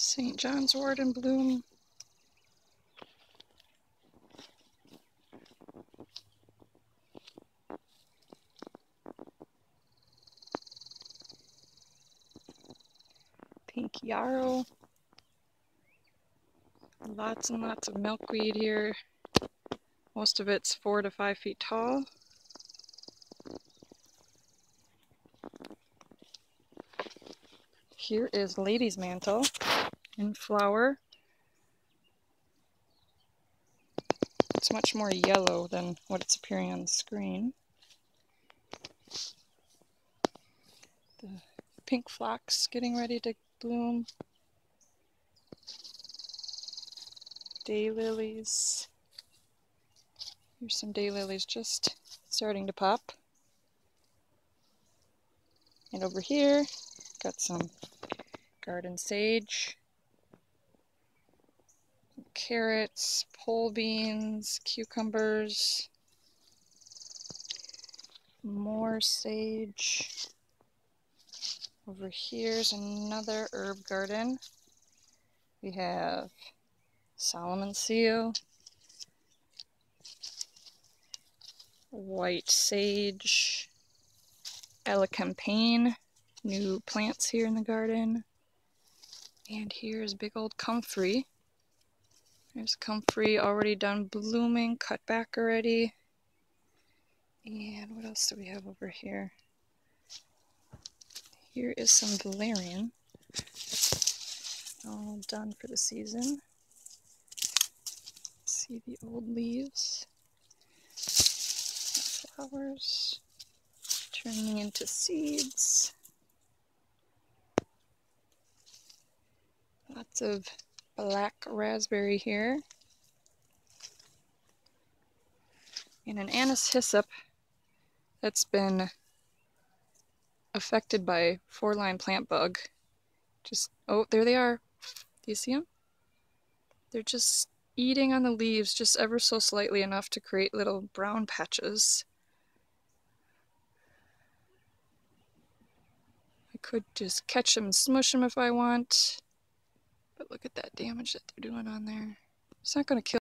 St. John's wort in bloom. Pink yarrow. Lots and lots of milkweed here. Most of it's four to five feet tall. Here is lady's mantle in flower. It's much more yellow than what it's appearing on the screen. The pink phlox getting ready to bloom. Daylilies. Here's some daylilies just starting to pop. And over here, got some garden sage, carrots, pole beans, cucumbers, more sage. Over here's another herb garden. We have Solomon seal, white sage, elecampane, new plants here in the garden. And here's big old comfrey. There's comfrey already done blooming, cut back already. And what else do we have over here? Here is some valerian, all done for the season. See the old leaves, flowers turning into seeds. Lots of black raspberry here. And an anise hyssop that's been affected by four-line plant bug. Just, oh, there they are. Do you see them? They're just eating on the leaves just ever so slightly enough to create little brown patches. I could just catch them and smush them if I want. But look at that damage that they're doing on there. It's not going to kill